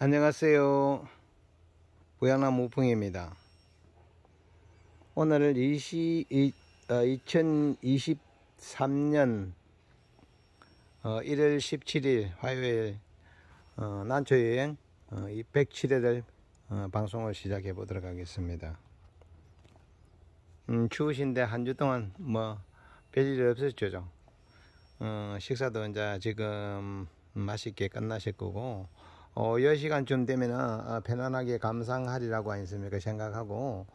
안녕하세요. 부양남 우풍입니다. 오늘 20, 2023년 어, 1월 17일 화요일 어, 난초여행 어, 107회를 어, 방송을 시작해 보도록 하겠습니다. 음, 추우신데 한 주 동안 뭐 별일 없었죠. 어, 식사도 이제 지금 맛있게 끝나실 거고 어, 10시간쯤 되면은 어, 편안하게 감상하리라고 아니습니까 생각하고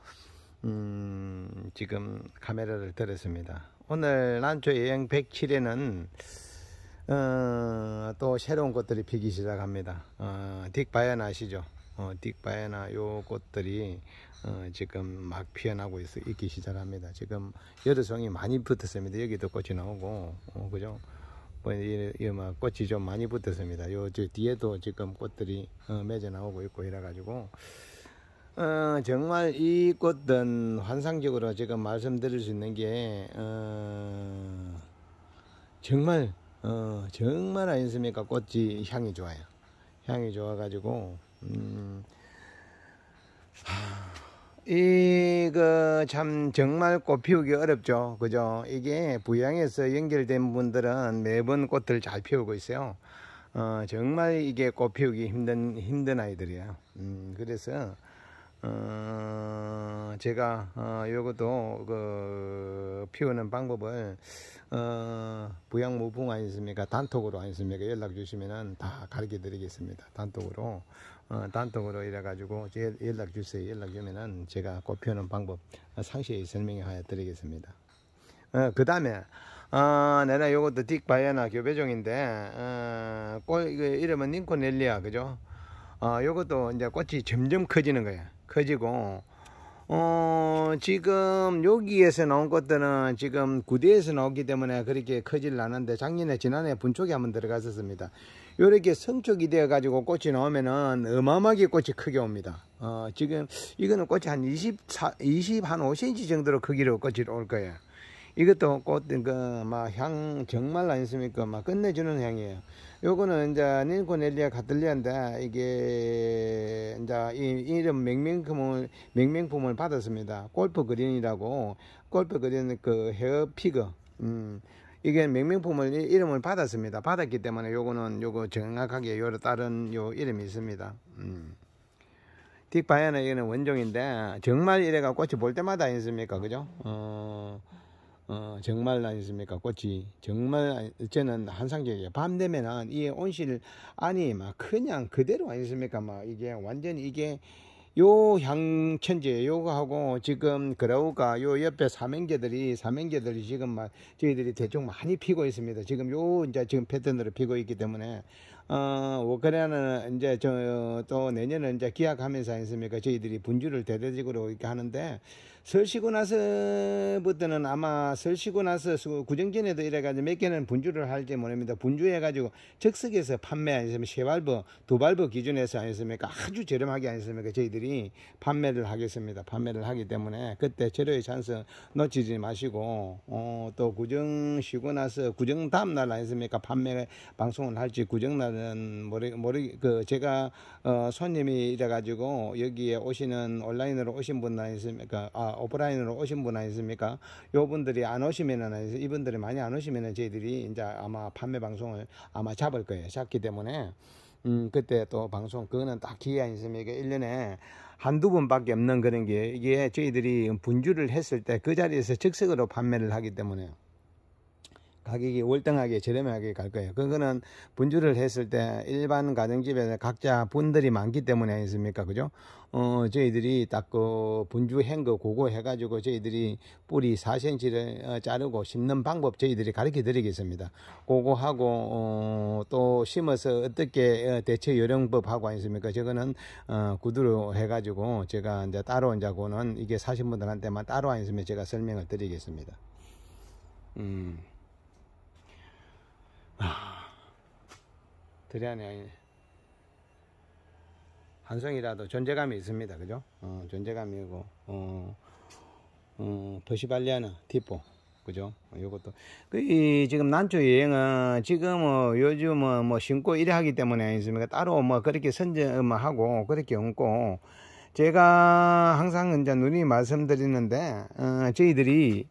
음, 지금 카메라를 들었습니다. 오늘 난초 여행 107에는 어, 또 새로운 꽃들이 피기 시작합니다. 어, 딕바이안 아시죠? 어, 딕바이나 요 꽃들이 어, 지금 막 피어나고 있, 있기 시작합니다. 지금 여름송이 많이 붙었습니다. 여기도 꽃이 나오고, 어, 그죠? 뭐, 꽃이 좀 많이 붙었습니다. 요, 저 뒤에도 지금 꽃들이, 어, 맺어 나오고 있고 이래가지고, 어, 정말 이 꽃은 환상적으로 지금 말씀드릴 수 있는 게, 어, 정말, 어, 정말 아니습니까? 꽃이 향이 좋아요. 향이 좋아가지고, 음, 이거 참 정말 꽃 피우기 어렵죠. 그죠? 이게 부양에서 연결된 분들은 매번 꽃을 잘 피우고 있어요. 어, 정말 이게 꽃 피우기 힘든, 힘든 아이들이에요. 음, 그래서, 어, 제가, 어, 요것도, 그, 피우는 방법을, 어, 부양무붕 아니습니까? 단톡으로 아니습니까? 연락 주시면은 다 가르쳐 드리겠습니다. 단톡으로. 어, 단톡으로 이래 가지고 연락 주세요. 연락 주면은 제가 꽃 피우는 방법 상세히 설명해 드리겠습니다. 어, 그 다음에, 어, 내가 요것도 딕바이아나 교배종인데, 어, 꽃, 이거 이름은 닌코넬리아, 그죠? 어, 요것도 이제 꽃이 점점 커지는 거야. 커지고, 어, 지금 여기에서 나온 것들은 지금 구대에서 나오기 때문에 그렇게 커질 않는데 작년에 지난해 분촉이 한번 들어갔었습니다. 요렇게 성촉이 되어 가지고 꽃이 나오면은 어마어마하게 꽃이 크게 옵니다. 어, 지금 이거는 꽃이 한 24, 20, 한 5cm 정도로 크기로 꽃이 올 거예요. 이것도 꽃, 그, 막, 향, 정말 아니습니까? 막, 끝내주는 향이에요. 요거는 이제, 닐코넬리아 가틀리아인데, 이게, 이제, 이, 이름 맹명품을, 맹명품을 받았습니다. 골프 그린이라고, 골프 그린 그 헤어 피거, 음, 이게 맹명품을, 이름을 받았습니다. 받았기 때문에 요거는, 요거 정확하게 요로 다른 요 이름이 있습니다. 음. 딕바이아는 이거는 원종인데, 정말 이래가 꽃이 볼 때마다 아니습니까? 그죠? 어, 어, 정말 아니습니까? 꽃이. 정말, 저는 환상적이에요. 밤 되면은, 이 온실 안이 막 그냥 그대로 아니습니까? 막 이게 완전히 이게, 요 향천지 요거하고 지금 그라우가 요 옆에 사명개들이 사명개들이 지금 막 저희들이 대충 많이 피고 있습니다. 지금 요 이제 지금 패턴으로 피고 있기 때문에 어 워크레아는 이제 저 또 내년은 이제 기약하면서 아니습니까? 저희들이 분주를 대대적으로 이렇게 하는데 설 쉬고 나서부터는 아마 설 쉬고 나서 구정전에도 이래가지고 몇 개는 분주를 할지 모릅니다. 분주해가지고 즉석에서 판매 아니면 쉐발버, 두 발버 기준에서 아니습니까? 아주 저렴하게 아니습니까? 저희들이 판매를 하겠습니다. 판매를 하기 때문에 그때 재료의 찬스 놓치지 마시고, 어, 또 구정 쉬고 나서 구정 다음날 아니습니까? 판매 방송을 할지 구정날은 모르, 모르, 그, 제가, 어, 손님이 이래가지고 여기에 오시는 온라인으로 오신 분 아니습니까? 아, 오프라인으로 오신 분 아니십니까? 요 분들이 안 오시면은, 이분들이 많이 안 오시면은 저희들이 이제 아마 판매 방송을 아마 잡을 거예요. 잡기 때문에, 음, 그때 또 방송, 그거는 딱 기회 아니십니까? 1년에 한두 번밖에 없는 그런 게, 이게 저희들이 분주를 했을 때 그 자리에서 즉석으로 판매를 하기 때문에. 가격이 월등하게 저렴하게 갈 거예요. 그거는 분주를 했을 때 일반 가정집에서 각자 분들이 많기 때문에 아니습니까? 그죠? 어, 저희들이 딱 그 분주 행거 그거 해가지고 저희들이 뿌리 4cm를 어, 자르고 심는 방법 저희들이 가르쳐 드리겠습니다. 그거 하고, 어, 또 심어서 어떻게 어, 대처 요령법 하고 아니습니까? 저거는, 어, 구두로 해가지고 제가 이제 따로 이제 고는 이게 사신 분들한테만 따로 아니으면 제가 설명을 드리겠습니다. 음. 아, 드리안에 한성이라도 존재감이 있습니다. 그죠? 어, 존재감이고, 어, 어, 버시발리아나, 디포. 그죠? 요것도. 그, 이, 지금 난초 여행은 지금 뭐 요즘 뭐, 뭐 신고 이래 하기 때문에 아니습니까? 따로 뭐 그렇게 선점하고 그렇게 얹고 제가 항상 이제 누님 말씀드리는데, 어, 저희들이,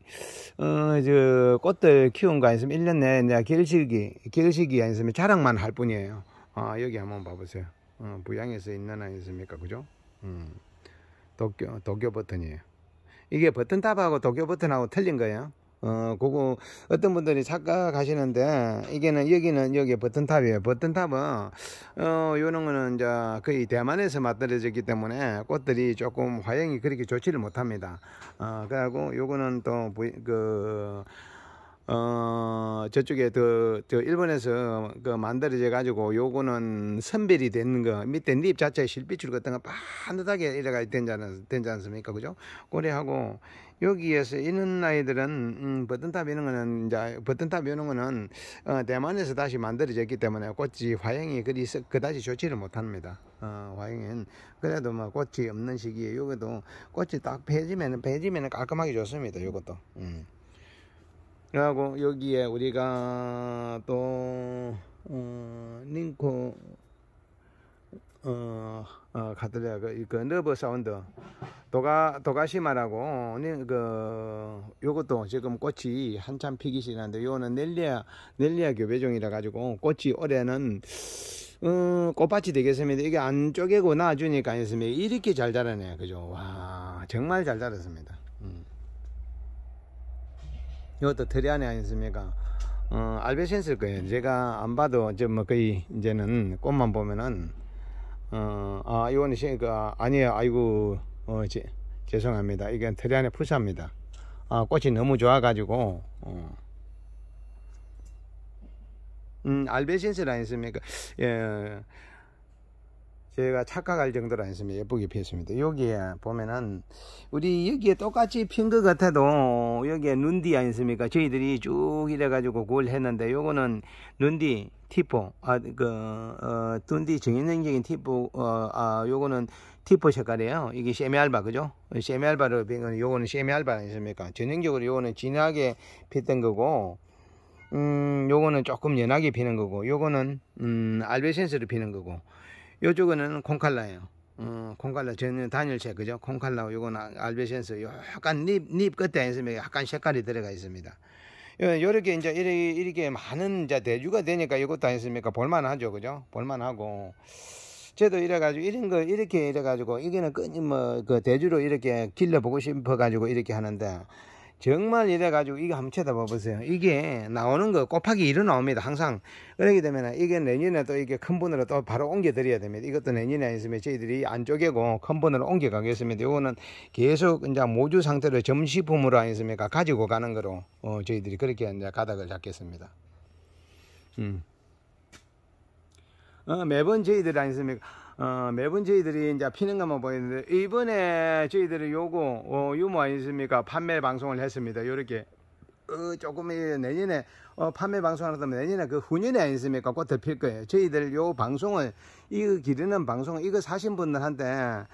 어, 저, 꽃들 키운 거 아니으면 1년 내에 이제 길시기, 길시기 아니으면 자랑만 할 뿐이에요. 아, 여기 한번 봐보세요. 어, 부양에서 있는 아니습니까? 그죠? 음, 도쿄, 도쿄 버튼이에요. 이게 버튼탑하고 도쿄 버튼하고 틀린 거예요. 어, 그거, 어떤 분들이 착각하시는데, 이게는, 여기는, 여기 버튼탑이에요. 버튼탑은, 어, 요런 거는 이제 거의 대만에서 만들어졌기 때문에 꽃들이 조금 화형이 그렇게 좋지를 못합니다. 어, 그리고 요거는 또, 그, 어, 저쪽에 더, 저 일본에서 그 만들어져 가지고 요거는 선별이 되는 거 밑에 립 자체에 실빛줄 같은 거 반듯하게 이래가 된지, 않, 된지 않습니까? 그죠? 고래하고 여기에서 있는 아이들은 음, 버튼탑 이런 거는 이제 버튼탑 이런 거는 어, 대만에서 다시 만들어졌기 때문에 꽃이 화형이 그리 그다지 좋지를 못합니다. 어, 화형은 그래도 뭐 꽃이 없는 시기에 요것도 꽃이 딱 배지면 배지면 깔끔하게 좋습니다. 요것도. 음. 그리고 여기에 우리가 또 어, 링코 어, 어, 가들레 그, 그 너버 사운드 도가 도가시마라고 그 요것도 지금 꽃이 한참 피기 시작하는데 요는 넬리아 넬리아 교배종이라 가지고 꽃이 올해는 어, 꽃밭이 되겠습니다. 이게 안쪽에고 놔주니까 있으면 이렇게 잘 자라네. 그죠? 와, 정말 잘 자랐습니다. 음. 이것도 트리안이 아니습니까? 어, 알베센스일 거예요. 제가 안 봐도 저뭐 거의 이제는 꽃만 보면은 어, 아, 이거는 그 아니에요. 아이고 어, 제, 죄송합니다. 이건 트리안의 푸사입니다. 아, 꽃이 너무 좋아가지고 어. 음, 알베센스라 했습니까? 예. 제가 착각할 정도로 했습니다. 예쁘게 피었습니다. 여기에 보면은 우리 여기에 똑같이 핀 것 같아도 여기에 눈디 아니습니까? 저희들이 쭉 이래가지고 그걸 했는데 요거는 눈디 티포 아그 어, 둔디 정형적인 티포 어, 아 요거는 티포 색깔이에요. 이게 세미알바 그죠? 세미알바로 빈건 요거는 세미알바 아니습니까? 전형적으로 요거는 진하게 피던 거고 음 요거는 조금 연하게 피는 거고 요거는 음 알베센스로 피는 거고 요쪽은 콩칼라예요. 어, 콩칼라 전혀 단열색 그죠? 콩칼라 요거는 알베센스 약간 닙, 닙 끝에 있으면 약간 색깔이 들어가 있습니다. 요렇게 이제 이렇게, 이렇게 많은 이제 대주가 되니까 이것도 아니습니까? 볼만하죠, 그죠? 볼만하고. 저도 이래가지고 이런 거 이렇게 이래가지고 이게는 끊임 뭐그 대주로 이렇게 길러보고 싶어가지고 이렇게 하는데 정말 이래가지고 이거 한번 쳐다봐 보세요. 이게 나오는 거 곱하기 1은 나옵니다. 항상. 그러게 되면 이게 내년에 또 이게 큰 분으로 또 바로 옮겨 드려야 됩니다. 이것도 내년에 있으면 저희들이 안쪽에고 큰 분으로 옮겨 가겠습니다. 이거는 계속 이제 모주 상태로 점시품으로 아니습니까? 가지고 가는 거로 어, 저희들이 그렇게 이제 가닥을 잡겠습니다. 음. 어, 매번 저희들 아니습니까? 어, 매번 저희들이 이제 피는 것만 보이는데 이번에 저희들이 요거 어, 유모 아니십니까 판매 방송을 했습니다 요렇게 어, 조금 내년에 어, 판매 방송을 하다 내년에 그 후년에 아니십니까 꽃을 필 거예요 저희들 요 방송을 이거 기르는 방송 이거 사신 분들한테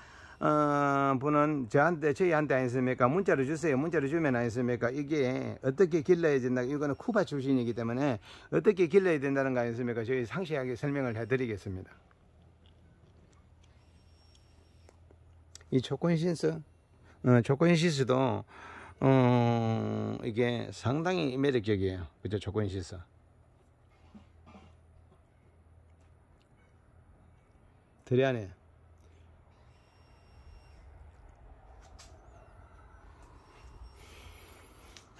어, 분은 저한테, 저희한테 아니습니까? 문자를 주세요. 문자를 주면 아니습니까? 이게 어떻게 길러야 된다. 이거는 쿠바 출신이기 때문에 어떻게 길러야 된다는 거 아니습니까? 저희 상세하게 설명을 해드리겠습니다. 이 초코인신스, 어, 초코인시스도 어, 이게 상당히 매력적이에요. 그죠? 초코인시스. 드리안에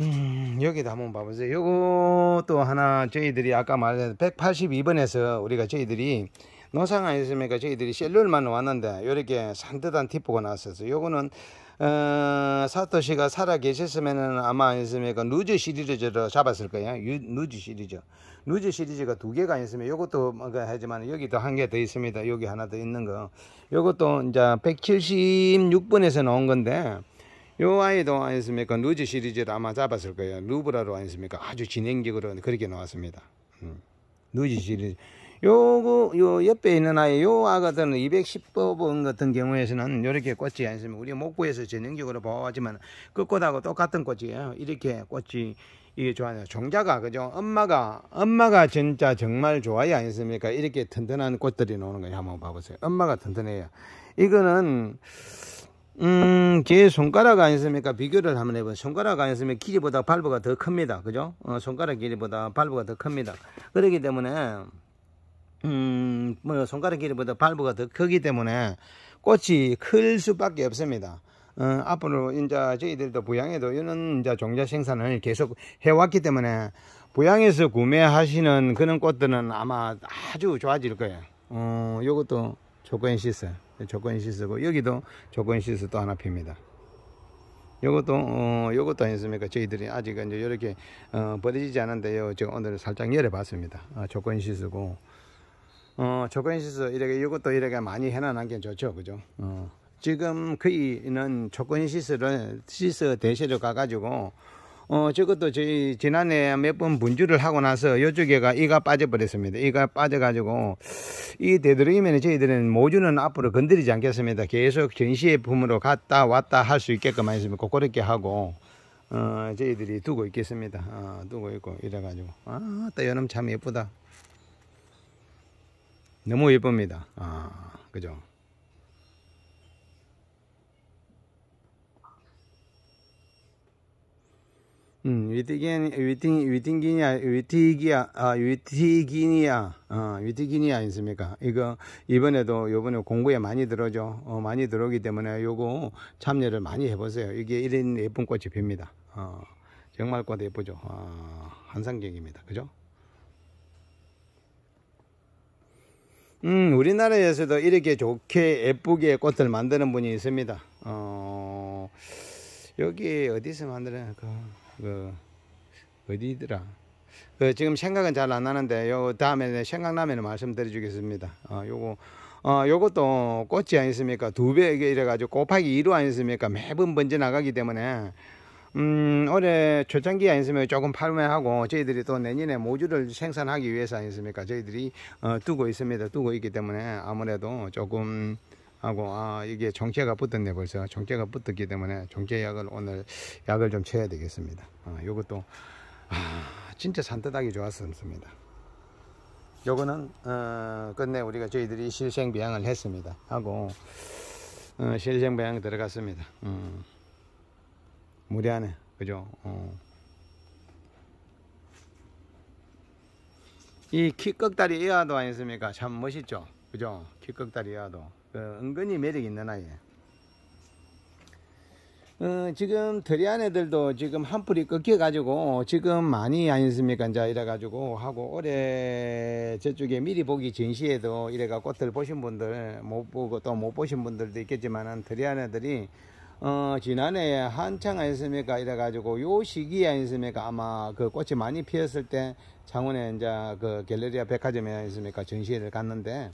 음, 여기도 한번 봐보세요. 요것도 하나 저희들이 아까 말한 182번에서 우리가 저희들이 노상 아니습니까? 저희들이 셀룰만 왔는데 이렇게 산뜻한 티포가 나왔어요. 요거는 어, 사토시가 살아 계셨으면은 아마 아니습니까? 누즈 시리즈로 잡았을 거예요. 유, 누즈 시리즈. 누즈 시리즈가 두 개가 있으면 요것도 뭔가 하지만 여기도 한 개 더 있습니다. 여기 하나 더 있는 거. 요것도 이제 176번에서 나온 건데 요 아이도 아니습니까? 누즈 시리즈를 아마 잡았을 거예요. 루브라로 아니습니까? 아주 진행적으로 그렇게 나왔습니다. 음. 누즈 시리즈. 요거 요 옆에 있는 아이 요 아가들은 210번 같은 경우에서는 이렇게 꽃이 아니습니까 우리 목구에서 전형적으로 보았지만 그 꽃하고 똑같은 꽃이에요 이렇게 꽃이 이게 좋아요 종자가 그죠 엄마가 엄마가 진짜 정말 좋아요 아니습니까 이렇게 튼튼한 꽃들이 나오는 거예요 한번 봐보세요 엄마가 튼튼해요 이거는 음, 제 손가락 아니습니까? 비교를 한번 해보세요. 손가락 아니으면 길이보다 발부가 더 큽니다. 그죠? 어, 손가락 길이보다 발부가 더 큽니다. 그렇기 때문에, 음, 뭐, 손가락 길이보다 발부가 더 크기 때문에 꽃이 클 수밖에 없습니다. 어, 앞으로 이제 저희들도 부양에도 이런 이제 종자 생산을 계속 해왔기 때문에 부양에서 구매하시는 그런 꽃들은 아마 아주 좋아질 거예요. 어, 요것도 조건이 시스 조건이 시스고 여기도 조건이 시스 또 하나 핍니다. 요것도 어 요것도 아니습니까 저희들이 아직 이제 이렇게 어 버려지지 않은데요 제가 오늘 살짝 열어봤습니다 아, 조건이 시스고 어 조건이 시스 이렇게 요것도 이렇게 많이 해놔놓은 게 좋죠 그죠 어 지금 거의는 조건이 시스를 시스 대시로 가가지고 어, 저것도 저희 지난해 몇 번 분주를 하고 나서 이쪽에가 이가 빠져버렸습니다. 이가 빠져가지고 이 되도록이면 저희들은 모주는 앞으로 건드리지 않겠습니다. 계속 전시회품으로 갔다 왔다 할 수 있게끔 하겠습니다. 그렇게 하고 어, 저희들이 두고 있겠습니다. 어, 두고 있고 이래가지고 아, 또 여름 참 예쁘다. 너무 예쁩니다. 아, 그죠? 음, 위티긴, 위팅, 위팅기니아, 위티기아, 아, 위티기니아, 어, 위티기니아 있습니까? 이거, 이번에도, 요번에 공부에 많이 들어죠. 어, 많이 들어오기 때문에 요거 참여를 많이 해보세요. 이게 이런 예쁜 꽃이 핍니다. 어, 정말 꽃 예쁘죠. 어, 환상적입니다. 그죠? 음, 우리나라에서도 이렇게 좋게 예쁘게 꽃을 만드는 분이 있습니다. 어, 여기 어디서 만드는, 그, 그 어디더라? 그 지금 생각은 잘 안 나는데 요 다음에 생각나면 말씀드려 주겠습니다. 어 요거 어 요것도 꽃이 아니습니까? 두 배 이래 가지고 곱하기 2로 아니습니까? 매번 번져 나가기 때문에 음, 올해 초창기 아니으면 조금 팔매하고 저희들이 또 내년에 모주를 생산하기 위해서 아니습니까? 저희들이 어, 두고 있습니다. 두고 있기 때문에 아무래도 조금 하고 아 이게 종체가 붙었네 벌써. 종체가 붙었기 때문에 종체약을 오늘 약을 좀 쳐야 되겠습니다. 아, 요것도 아 진짜 산뜻하게 좋았습니다. 요거는 어, 끝내 우리가 저희들이 실생 배양을 했습니다. 하고 어, 실생 배양 들어갔습니다. 음, 무리 안에 그죠 어. 이 키꺽다리 이하도 아니습니까 참 멋있죠 그죠 키꺽다리 이하도 그 은근히 매력 있는 아이. 어, 지금 드리안 애들도 지금 한 풀이 꺾여가지고 지금 많이 아니습니까? 이제 이래가지고 하고 올해 저쪽에 미리 보기 전시에도 이래가 꽃들 보신 분들 못 보고 또 못 보신 분들도 있겠지만은 드리안 애들이 어, 지난해 한창 아니습니까? 이래가지고 요 시기에 아니습니까? 아마 그 꽃이 많이 피었을 때 창원에 이제 그 갤러리아 백화점에 아니습니까? 전시회를 갔는데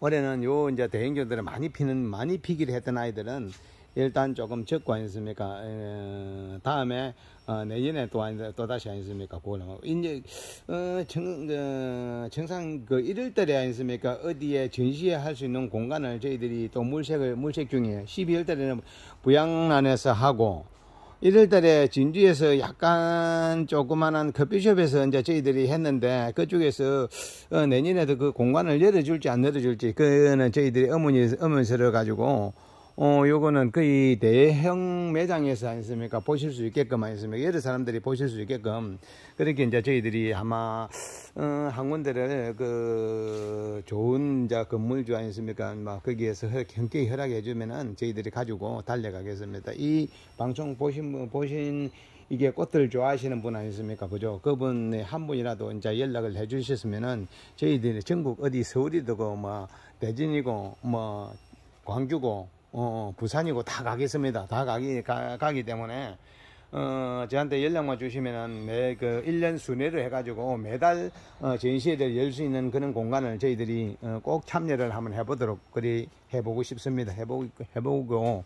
올해는 요 이제 대형견들을 많이 피는 많이 피기를 했던 아이들은 일단 조금 적고 아니습니까? 에, 다음에 어, 내년에 또또 다시 아니습니까? 그걸로 이제 어, 정, 어, 정상 그 1월달에 아니습니까? 어디에 전시회 할 수 있는 공간을 저희들이 또 물색을 물색 중에 12월 달에는 부양란에서 하고 1월 달에 진주에서 약간 조그만한 커피숍에서 이제 저희들이 했는데 그쪽에서 어, 내년에도 그 공간을 열어줄지 안 열어줄지 그거는 저희들이 어머니 어머니를 가지고 어 요거는 거의 대형 매장에서 아니습니까 보실 수 있게끔 아니습니까 여러 사람들이 보실 수 있게끔 그렇게 이제 저희들이 아마 어, 한 군데를 그 좋은 자 건물주 아니습니까? 막 거기에서 경쾌히 허락해 주면은 저희들이 가지고 달려가겠습니다. 이 방송 보신 보신 이게 꽃들 좋아하시는 분 아니십니까? 그죠? 그분의 한 분이라도 이제 연락을 해 주셨으면은 저희들이 전국 어디 서울이고 뭐 대진이고 뭐 광주고 어 부산이고 다 가겠습니다. 다 가기 가, 가기 때문에 어, 저한테 연락만 주시면은 매 그 1년 순회를 해가지고 매달 어, 전시회를 열 수 있는 그런 공간을 저희들이 어, 꼭 참여를 한번 해보도록 그리 해보고 싶습니다. 해보고, 해보고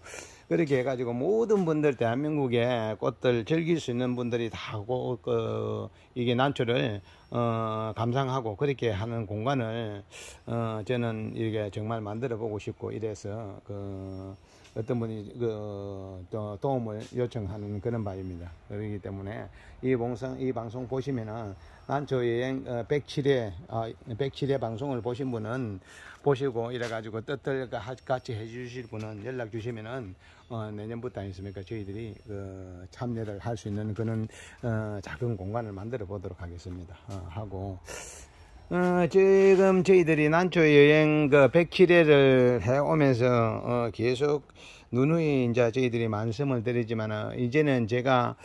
그렇게 해가지고 모든 분들 대한민국에 꽃들 즐길 수 있는 분들이 다 고, 그, 이게 난초를 어, 감상하고 그렇게 하는 공간을 어, 저는 이게 정말 만들어 보고 싶고 이래서 그 어떤 분이 그 도움을 요청하는 그런 바입니다. 그렇기 때문에 이 방송 이 방송 보시면은 난초 여행 107회 어, 107회 아, 방송을 보신 분은 보시고 이래 가지고 뜻들 같이 해 주실 분은 연락 주시면은 어, 내년부터 아니습니까 저희들이 그 참여를 할 수 있는 그런 어, 작은 공간을 만들어 보도록 하겠습니다. 어, 하고 어, 지금 저희들이 난초 여행 그 107회를 해 오면서 어, 계속 누누이 이제 저희들이 말씀을 드리지만 이제는 제가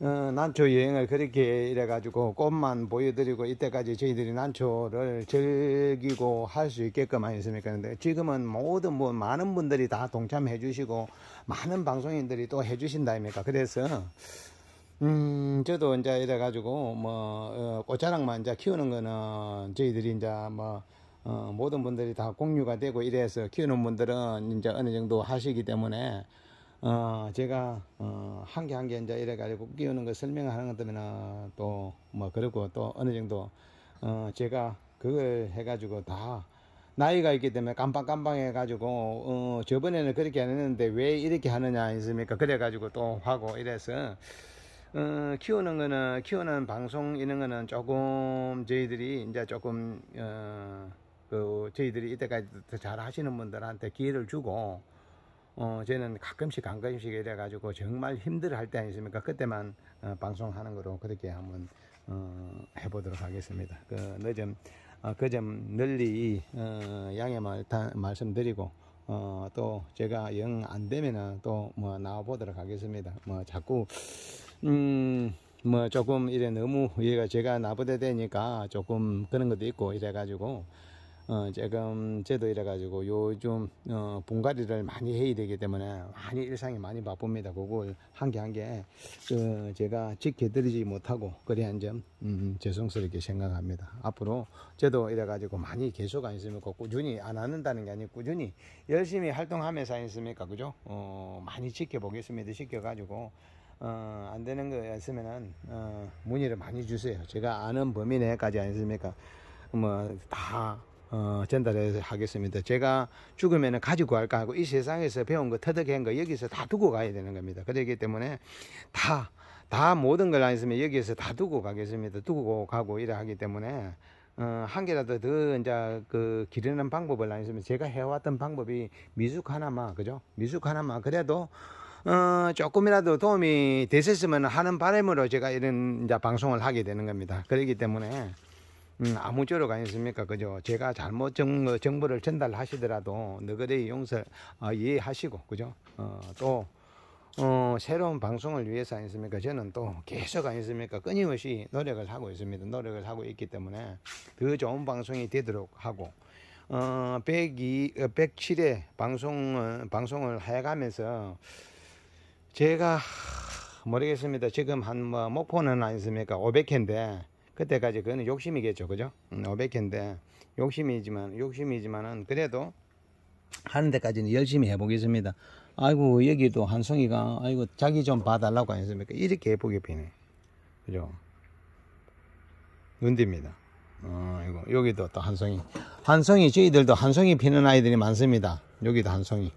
어, 난초 여행을 그렇게 이래 가지고 꽃만 보여드리고 이때까지 저희들이 난초를 즐기고 할 수 있게끔 하셨습니까? 근데 지금은 모든 뭐 많은 분들이 다 동참해 주시고 많은 방송인들이 또 해 주신다입니까? 그래서 음, 저도 이제 이래가지고, 뭐, 어, 꽃자랑만 이제 키우는 거는 저희들이 이제 뭐, 어, 모든 분들이 다 공유가 되고 이래서 키우는 분들은 이제 어느 정도 하시기 때문에, 어, 제가, 어, 한개 한 개 이제 이래가지고 끼우는 거 설명하는 것 때문에 또, 뭐, 그렇고 또 어느 정도, 어, 제가 그걸 해가지고 다, 나이가 있기 때문에 깜빡깜빡 해가지고, 어, 저번에는 그렇게 안 했는데 왜 이렇게 하느냐 했습니까? 그래가지고 또 하고 이래서, 어, 키우는 거는 키우는 방송 이런 거는 조금 저희들이 이제 조금 어, 그 저희들이 이때까지 잘 하시는 분들한테 기회를 주고 어, 저는 가끔씩 가끔씩 이래 가지고 정말 힘들어 할 때 아니십니까? 그때만 어, 방송하는 거로 그렇게 한번 어, 해보도록 하겠습니다. 그 늦은 어, 그점 널리 어, 양해 말, 말씀드리고 어, 또 제가 영 안 되면은 또 뭐 나와 보도록 하겠습니다. 뭐 자꾸 음, 뭐 조금 이래 너무 얘가 제가 나보다 되니까 조금 그런 것도 있고 이래 가지고 어 지금 저도 이래 가지고 요즘 어 분갈이를 많이 해야 되기 때문에 많이 일상이 많이 바쁩니다. 그걸 한 개 한개 그 제가 지켜드리지 못하고 그래 한점 음, 죄송스럽게 생각합니다. 앞으로 저도 이래 가지고 많이 계속 안 있으면 꾸준히 안 하는다는 게 아니고 꾸준히 열심히 활동하면서 있습니까? 그죠? 어 많이 지켜보겠습니다. 지켜 가지고 어, 안 되는 거였으면은 어, 문의를 많이 주세요. 제가 아는 범위 내까지 아니습니까? 뭐다 어, 전달해 하겠습니다. 제가 죽으면은 가지고 갈까 하고 이 세상에서 배운 거 터득한 거 여기서 다 두고 가야 되는 겁니다. 그렇기 때문에 다 다 모든 걸 아니으면 여기서 다 두고 가겠습니다. 두고 가고 이래 하기 때문에 어, 한 개라도 더 이제 그 기르는 방법을 아니으면 제가 해왔던 방법이 미숙 하나만 그죠? 미숙 하나만 그래도 어, 조금이라도 도움이 됐었으면 하는 바람으로 제가 이런 이제 방송을 하게 되는 겁니다. 그렇기 때문에 음, 아무쪼록 아니습니까? 그죠? 제가 잘못 정, 정보를 전달하시더라도 너그레 용서 어, 이해하시고 그죠? 어, 또 어, 새로운 방송을 위해서 아니습니까? 저는 또 계속 아니습니까? 끊임없이 노력을 하고 있습니다. 노력을 하고 있기 때문에 더 좋은 방송이 되도록 하고 어, 102, 107회 방송, 방송을 해가면서 제가 모르겠습니다. 지금 한 뭐 목포는 아니습니까? 500회인데 그때까지 그는 욕심이겠죠, 그죠? 500회인데 음, 욕심이지만 욕심이지만은 그래도 하는 데까지는 열심히 해보겠습니다. 아이고 여기도 한송이가 아이고 자기 좀 봐달라고 하셨습니까? 이렇게 예쁘게 피네, 그죠? 눈입니다. 어, 이거 여기도 또 한송이. 한송이 저희들도 한송이 피는 아이들이 많습니다. 여기도 한송이.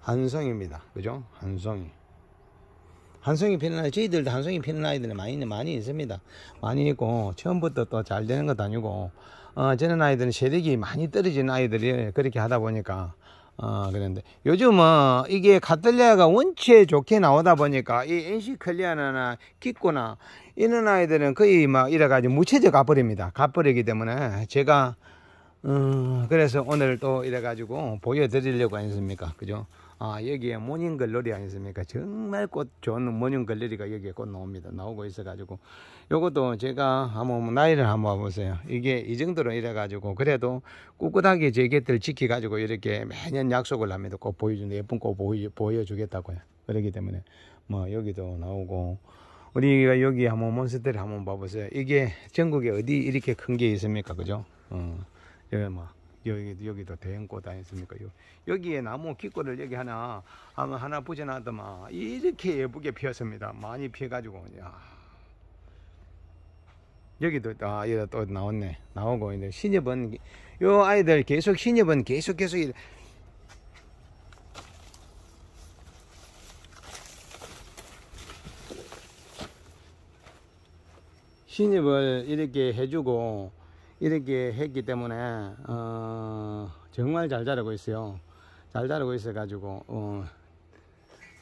한송입니다. 그죠? 한송이. 한송이 피는 아이, 저희들도 한송이 피는 아이들이 많이, 많이 있습니다. 많이 있고, 처음부터 또 잘 되는 것도 아니고, 어, 저는 아이들은 세력이 많이 떨어진 아이들이 그렇게 하다 보니까, 어, 그런데 요즘은 이게 카틀리아가 원체 좋게 나오다 보니까 이 Encyclia나 기코나 이런 아이들은 거의 막 이래가지고 무채져 가버립니다. 가버리기 때문에 제가, 음, 그래서 오늘 또 이래가지고 보여드리려고 했습니까? 그죠? 아, 여기에 Morning Glory 아니습니까? 정말 꽃 좋은 Morning Glory가 여기에 꽃 나옵니다. 나오고 있어가지고. 요것도 제가 한번 나이를 한번 보세요. 이게 이 정도로 이래가지고 그래도 꿋꿋하게 제 곁을 지켜가지고 이렇게 매년 약속을 합니다. 꽃 보여주는 예쁜 꽃 보여, 보여주겠다고요. 그렇기 때문에 뭐 여기도 나오고 우리가 여기 한번 몬스터를 한번 봐보세요. 이게 전국에 어디 이렇게 큰 게 있습니까? 그죠? 어, 여기 뭐 여기 여기도 대형꽃 아니습니까? 요, 여기에 나무 기꼬를 여기 하나 하나 하나 붙여놨더만 이렇게 예쁘게 피었습니다. 많이 피어가지고 야. 여기도 아 여기 또 나왔네 나오고 있는데 신입은 요 아이들 계속 신입은 계속 계속 신입을 이렇게 해주고 이렇게 했기 때문에 어, 정말 잘 자라고 있어요. 잘 자라고 있어 가지고 어,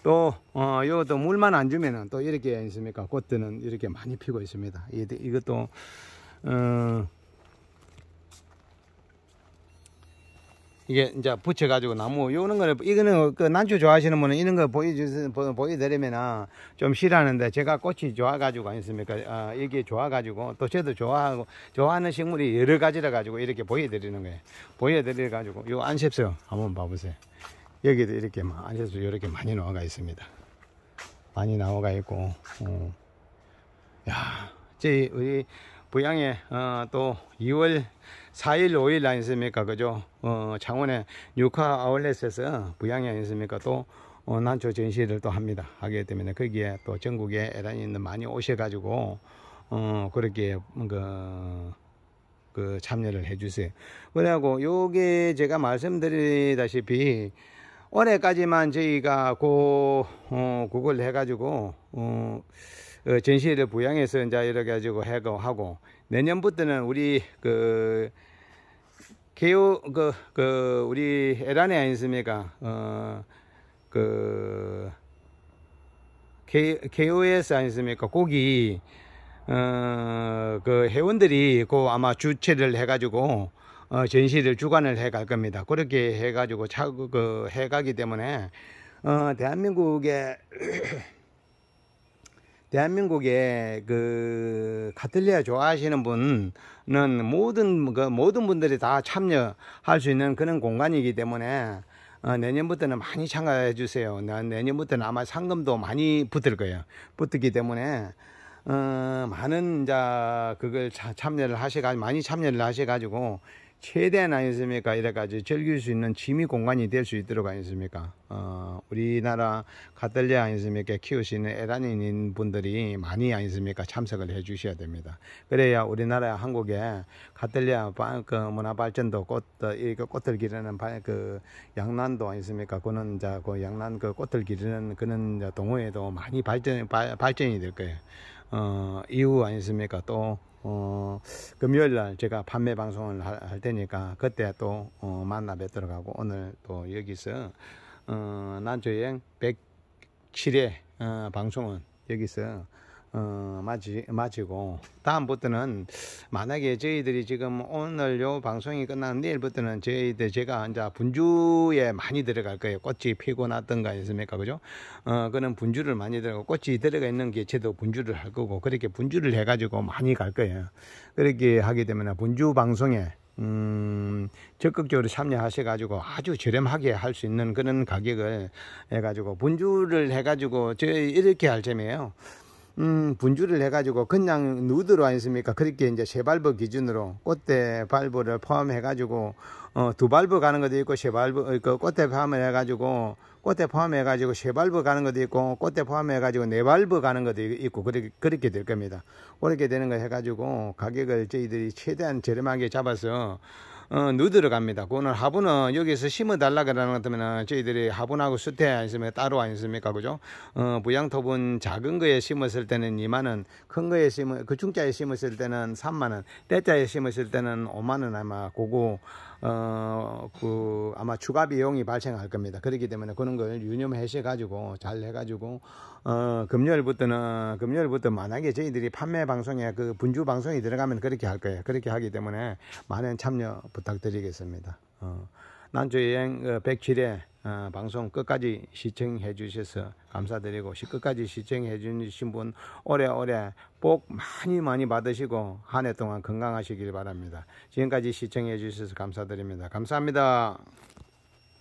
또 어, 요것도 물만 안 주면은 또 이렇게 있습니까? 꽃들은 이렇게 많이 피고 있습니다. 이것도 어, 이게 이제 붙여가지고 나무 요런 거는 이거는 그 난초 좋아하시는 분은 이런 거 보여주 보여드리면은 좀 싫어하는데 제가 꽃이 좋아가지고 아니습니까? 아, 이게 좋아가지고 또 저도 좋아하고 좋아하는 식물이 여러 가지라 가지고 이렇게 보여드리는 거예요. 보여드려 가지고 요 안셉스 한번 봐보세요. 여기도 이렇게 안셉스 이렇게 많이 나와가 있습니다. 많이 나와가 있고, 어. 야, 제 우리 부양에 어, 또 2월 4일 5일 아니습니까? 그죠? 어, 창원의 뉴카 아울렛에서 부양이 아니습니까? 또 어, 난초 전시를 또 합니다. 하기 때문에 거기에 또 전국에 에란인들 많이 오셔 가지고 어, 그렇게 그, 그 참여를 해주세요. 그래고 요게 제가 말씀드리다시피 올해까지만 저희가 고, 어, 그걸 해가지고 어, 어, 전시회를 부양해서 이제 이렇게 가지고 해고 하고 내년부터는 우리 그 개요 그, 그 우리 에란에 아니습니까 어그 개요에서 아니습니까 고기 어 그 회원들이 그 아마 주최를 해가지고 어, 전시를 주관을 해 갈 겁니다. 그렇게 해가지고 차그 그 해가기 때문에 어, 대한민국의 대한민국에 그 카틀리아 좋아하시는 분은 모든 그 모든 분들이 다 참여할 수 있는 그런 공간이기 때문에 어, 내년부터는 많이 참가해 주세요. 내년부터는 아마 상금도 많이 붙을 거예요. 붙기 때문에 어, 많은 자 그걸 참여를 하셔가지고 많이 참여를 하셔가지고 최대한 아니습니까? 이래가지고 즐길 수 있는 취미 공간이 될 수 있도록 아니습니까? 어, 우리나라 카텔리아 아니습니까? 키우시는 에란인 분들이 많이 아니습니까? 참석을 해 주셔야 됩니다. 그래야 우리나라 한국에 카텔리아 그 문화 발전도 꽃, 이 꽃을 기르는 그 양난도 아니습니까? 그는 이제 그 양난 그 꽃을 기르는 그런 동호회도 많이 발전, 발전이 될 거예요. 어, 이후 아니습니까? 또 어, 금요일 날 제가 판매 방송을 할, 할 테니까 그때 또 어, 만나 뵙도록 하고 오늘 또 여기서 어, 난조여행 107회 어, 방송은 여기서 어, 맞이, 맞이고, 다음부터는, 만약에 저희들이 지금 오늘 요 방송이 끝난 내일부터는 저희들, 제가 이제 분주에 많이 들어갈 거예요. 꽃이 피고 났던가 있습니까? 그죠? 어, 그는 분주를 많이 들어가고, 꽃이 들어가 있는 게 저도 분주를 할 거고, 그렇게 분주를 해가지고 많이 갈 거예요. 그렇게 하게 되면 분주 방송에, 음, 적극적으로 참여하셔가지고 아주 저렴하게 할 수 있는 그런 가격을 해가지고 분주를 해가지고 저희 이렇게 할 점이에요. 음, 분주를 해가지고 그냥 누드로 아니습니까? 그렇게 이제 세 발버 기준으로 꽃대 발버를 포함해가지고 어, 두 발버 가는 것도 있고 세 발버 어, 그 꽃대 포함해가지고 꽃대 포함해가지고 세 발버 가는 것도 있고 꽃대 포함해가지고 네 발버 가는 것도 있고 그렇게 그렇게 될 겁니다. 그렇게 되는 거 해가지고 가격을 저희들이 최대한 저렴하게 잡아서 어, 누드로 갑니다. 오늘 화분은 여기서 심어달라 그러는 것 같으면 저희들이 화분하고 수태 아니면 따로 아니습니까? 그죠? 어, 부양토분 작은 거에 심었을 때는 2만원, 큰 거에 심어, 그 중자에 심었을 때는 3만원, 대자에 심었을 때는 5만원 아마 그거 어, 그, 아마 추가 비용이 발생할 겁니다. 그렇기 때문에 그런 걸 유념하셔 가지고, 잘 해가지고, 어, 금요일부터는, 금요일부터 만약에 저희들이 판매 방송에 그 분주 방송이 들어가면 그렇게 할 거예요. 그렇게 하기 때문에 많은 참여 부탁드리겠습니다. 어, 난조여행 107회 어, 어, 방송 끝까지 시청해 주셔서 감사드리고 끝까지 시청해 주신 분 오래오래 복 많이 많이 받으시고 한 해 동안 건강하시길 바랍니다. 지금까지 시청해 주셔서 감사드립니다. 감사합니다.